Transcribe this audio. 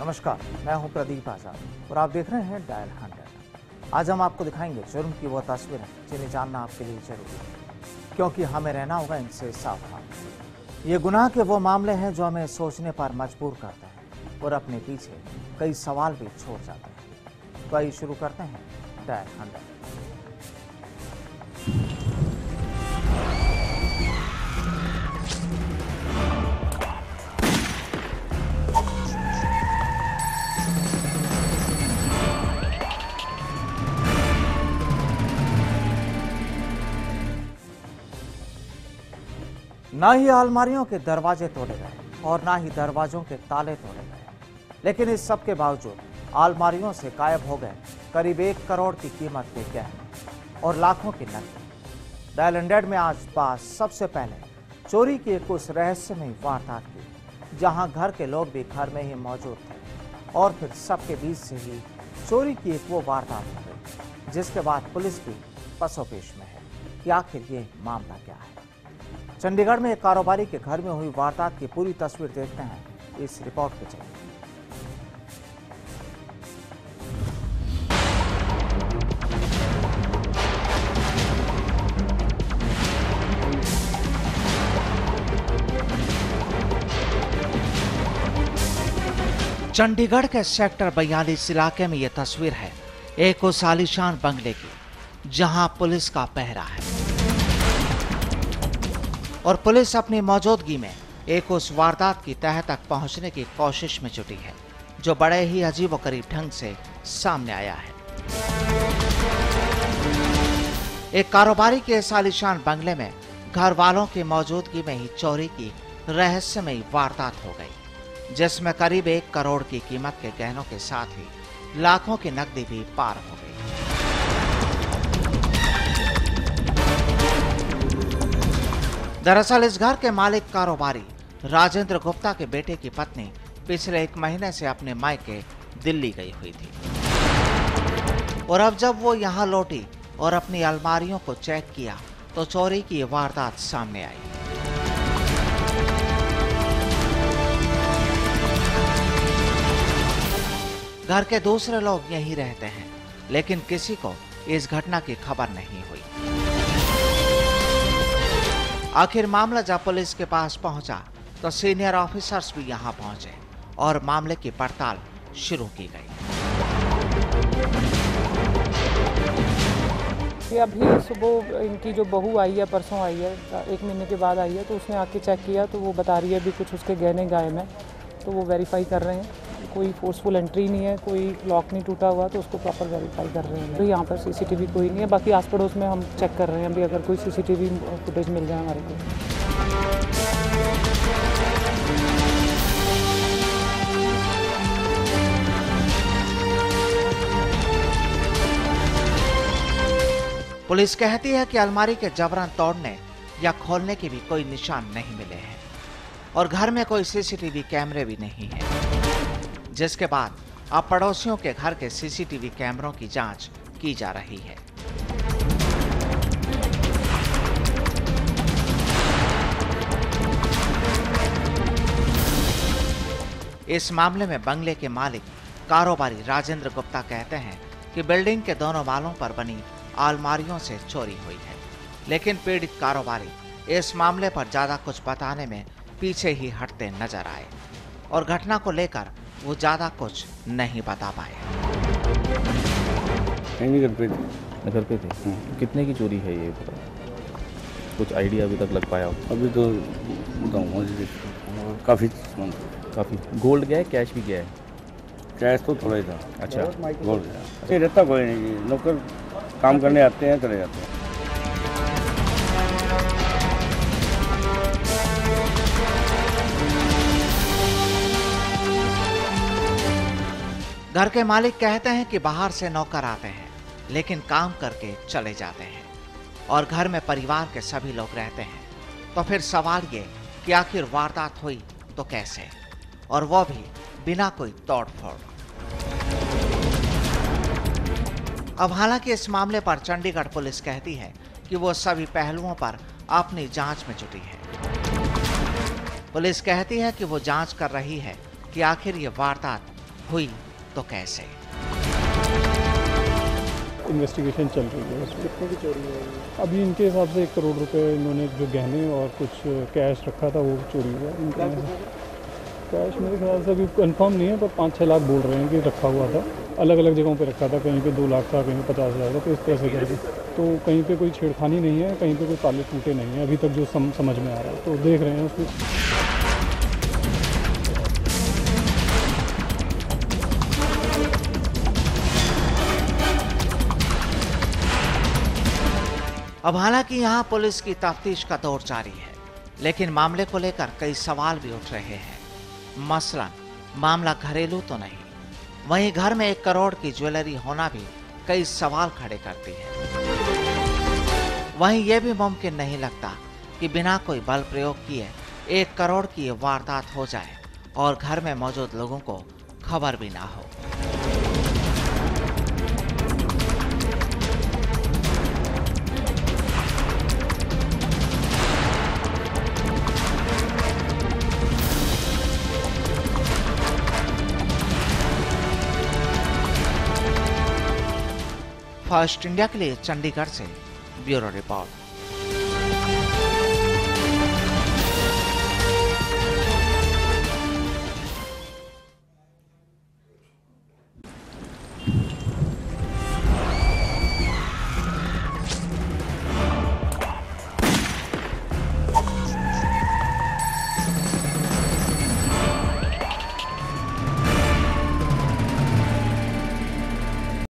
नमस्कार, मैं हूँ प्रदीप आज़ाद और आप देख रहे हैं डायल हंड्रेड। आज हम आपको दिखाएँगे जुर्म की वो तस्वीरें जिन्हें जानना आपके लिए ज़रूरी है, क्योंकि हमें रहना होगा इनसे सावधान। ये गुनाह के वो मामले हैं जो हमें सोचने पर मजबूर करते हैं और अपने पीछे कई सवाल भी छोड़ जाते हैं। तो आइए शुरू करते हैं डायल हंड्रेड। न ही अलमारियों के दरवाजे तोड़े गए और ना ही दरवाजों के ताले तोड़े गए। लेकिन इस सब के बावजूद अलमारियों से गायब हो गए करीब एक करोड़ की कीमत के गहने और लाखों की नकदी। डायल में आज पास सबसे पहले चोरी की एक उस रहस्यमय वारदात की, जहाँ घर के लोग भी घर में ही मौजूद थे और फिर सबके बीच से ही चोरी की एक वो वारदात हो गई, जिसके बाद पुलिस भी पसोपेश में है कि आखिर ये मामला क्या है। चंडीगढ़ में एक कारोबारी के घर में हुई वारदात की पूरी तस्वीर देखते हैं। इस रिपोर्ट के ज़रिए चंडीगढ़ के सेक्टर बयालीस इलाके में यह तस्वीर है, एक उस आलिशान बंगले की, जहाँ पुलिस का पहरा है। और पुलिस अपनी मौजूदगी में एक उस वारदात की तह तक पहुँचने की कोशिश में जुटी है, जो बड़े ही अजीब करीब ढंग से सामने आया है। एक कारोबारी के इस आलिशान बंगले में घर वालों की मौजूदगी में ही चोरी की रहस्यमयी वारदात हो गई, जिसमें करीब एक करोड़ की कीमत के गहनों के साथ ही लाखों की नकदी भी पार हो दरअसल इस घर के मालिक कारोबारी राजेंद्र गुप्ता के बेटे की पत्नी पिछले एक महीने से अपने मायके दिल्ली गई हुई थी। और अब जब वो यहाँ लौटी और अपनी अलमारियों को चेक किया तो चोरी की वारदात सामने आई। घर के दूसरे लोग यहीं रहते हैं, लेकिन किसी को इस घटना की खबर नहीं हुई। आखिर मामला जब पुलिस के पास पहुँचा तो सीनियर ऑफिसर्स भी यहाँ पहुँचे और मामले की पड़ताल शुरू की गई। अभी सुबह इनकी जो बहू आई है, परसों आई है, एक महीने के बाद आई है तो उसने आके चेक किया तो वो बता रही है अभी कुछ उसके गहने गायब हैं तो वो वेरीफाई कर रहे हैं। कोई फोर्सफुल एंट्री नहीं है, कोई लॉक नहीं टूटा हुआ तो उसको प्रॉपर वेरीफाई कर रहे हैं। तो यहाँ पर सीसीटीवी कोई नहीं है, बाकी आस पड़ोस में हम चेक कर रहे हैं, अभी अगर कोई सीसीटीवी फुटेज मिल जाए हमारे को। पुलिस कहती है कि अलमारी के जबरन तोड़ने या खोलने के भी कोई निशान नहीं मिले हैं, और घर में कोई सीसीटीवी कैमरे भी नहीं है। जिसके बाद अब पड़ोसियों के घर के सीसीटीवी कैमरों की जाँच की जा रही है। इस मामले में बंगले के मालिक कारोबारी राजेंद्र गुप्ता कहते हैं कि बिल्डिंग के दोनों मालों पर बनी आलमारियों से चोरी हुई है, लेकिन पीड़ित कारोबारी इस मामले पर ज़्यादा कुछ बताने में पीछे ही हटते नज़र आए और घटना को लेकर वो ज़्यादा कुछ नहीं बता पाए। कहीं घर पे थे घर पे थे कितने की चोरी है ये? कुछ आइडिया अभी तक लग पाया हो? अभी तो काफ़ी काफ़ी। गोल्ड गया है कैश भी गया है? कैश तो थोड़ा ही था। अच्छा। गोल्ड ये रहता कोई नहीं नौकर काम करने आते हैं चले जाते हैं। घर के मालिक कहते हैं कि बाहर से नौकर आते हैं, लेकिन काम करके चले जाते हैं और घर में परिवार के सभी लोग रहते हैं। तो फिर सवाल ये कि आखिर वारदात हुई तो कैसे? और वो भी बिना कोई तोड़ फोड़ अब हालाँकि इस मामले पर चंडीगढ़ पुलिस कहती है कि वो सभी पहलुओं पर अपनी जाँच में जुटी है। पुलिस कहती है कि वो जाँच कर रही है कि आखिर ये वारदात हुई तो कैसे? इन्वेस्टिगेशन चल रही है उसमें। कितने की चोरी हुई? अभी इनके हिसाब से एक करोड़ रुपए इन्होंने जो गहने और कुछ कैश रखा था वो चोरी हुआ। इनके यहाँ कैश मेरे ख्याल से अभी कंफर्म नहीं है पर पाँच छः लाख बोल रहे हैं कि रखा हुआ था। अलग अलग जगहों पे रखा था कहीं पे दो लाख था कहीं पे पचास हज़ार था तो इस तरह से करके तो कहीं पे कोई छेड़खानी नहीं है कहीं पे कोई ताले टूटे नहीं है अभी तक जो सम, समझ में आ रहा है। तो देख रहे हैं उसमें। अब हालाँकि यहाँ पुलिस की तफ्तीश का दौर जारी है, लेकिन मामले को लेकर कई सवाल भी उठ रहे हैं। मसलन, मामला घरेलू तो नहीं, वहीं घर में एक करोड़ की ज्वेलरी होना भी कई सवाल खड़े करती है। वहीं यह भी मुमकिन नहीं लगता कि बिना कोई बल प्रयोग किए एक करोड़ की वारदात हो जाए और घर में मौजूद लोगों को खबर भी ना हो। फ़र्स्ट इंडिया के लिए चंडीगढ़ से ब्यूरो रिपोर्ट